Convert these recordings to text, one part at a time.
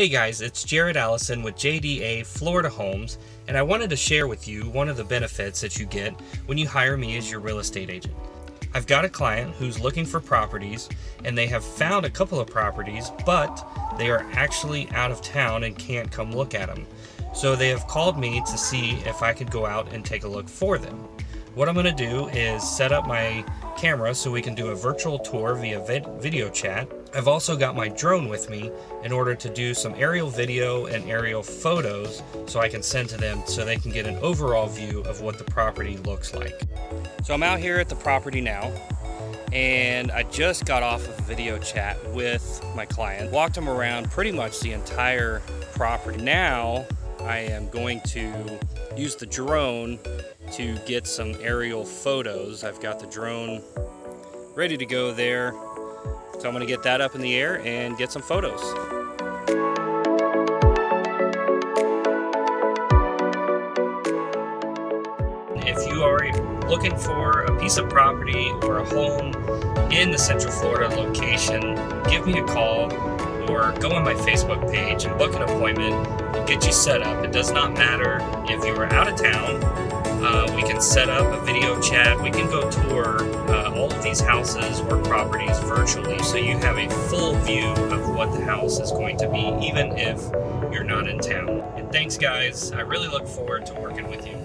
Hey guys, it's Jared Allison with JDA Florida Homes, and I wanted to share with you one of the benefits that you get when you hire me as your real estate agent. I've got a client who's looking for properties, and they have found a couple of properties, but they are actually out of town and can't come look at them. So they have called me to see if I could go out and take a look for them. What I'm going to do is set up my camera so we can do a virtual tour via vid video chat. I've also got my drone with me in order to do some aerial video and aerial photos so I can send to them so they can get an overall view of what the property looks like. So I'm out here at the property now and I just got off of a video chat with my client. Walked him around pretty much the entire property. Now I am going to use the drone to get some aerial photos. I've got the drone ready to go there. So I'm going to get that up in the air and get some photos. If you are looking for a piece of property or a home in the Central Florida location, give me a call or go on my Facebook page and book an appointment. We'll get you set up. It does not matter if you are out of town uh, we can set up a video chat. We can go tour uh, all of these houses or properties virtually so you have a full view of what the house is going to be, even if you're not in town. And thanks, guys. I really look forward to working with you.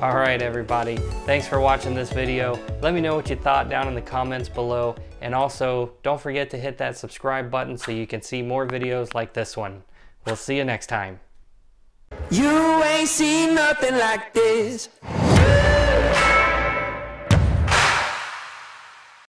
All right, everybody. Thanks for watching this video. Let me know what you thought down in the comments below. And also, don't forget to hit that subscribe button so you can see more videos like this one. We'll see you next time. You ain't seen nothing like this.